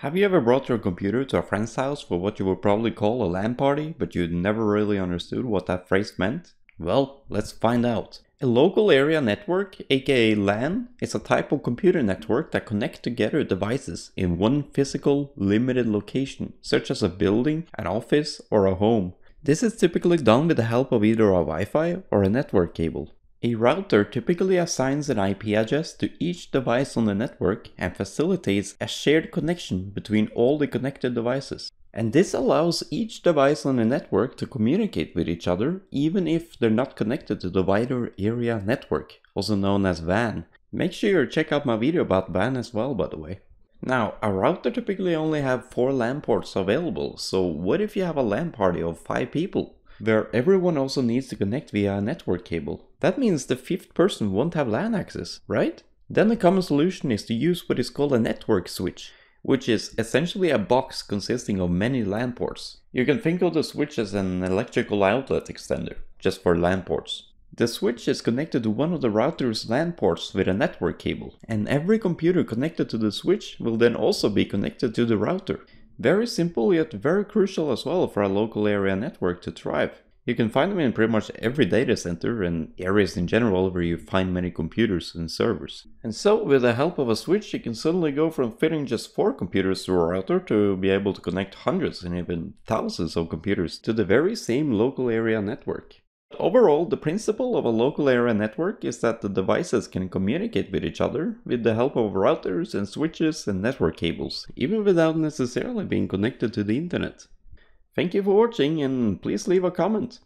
Have you ever brought your computer to a friend's house for what you would probably call a LAN party, but you never really understood what that phrase meant? Well, let's find out. A local area network, aka LAN, is a type of computer network that connects together devices in one physical, limited location, such as a building, an office, or a home. This is typically done with the help of either a Wi-Fi or a network cable. A router typically assigns an IP address to each device on the network and facilitates a shared connection between all the connected devices. And this allows each device on the network to communicate with each other even if they're not connected to the wider area network, also known as WAN. Make sure you check out my video about WAN as well by the way. Now, a router typically only have 4 LAN ports available, so what if you have a LAN party of 5 people? Where everyone also needs to connect via a network cable. That means the fifth person won't have LAN access, right? Then the common solution is to use what is called a network switch, which is essentially a box consisting of many LAN ports. You can think of the switch as an electrical outlet extender, just for LAN ports. The switch is connected to one of the router's LAN ports with a network cable, and every computer connected to the switch will then also be connected to the router. Very simple yet very crucial as well for a local area network to thrive. You can find them in pretty much every data center and areas in general where you find many computers and servers. And so with the help of a switch you can suddenly go from fitting just 4 computers to a router to be able to connect hundreds and even thousands of computers to the very same local area network. Overall, the principle of a local area network is that the devices can communicate with each other with the help of routers and switches and network cables, even without necessarily being connected to the internet. Thank you for watching and please leave a comment.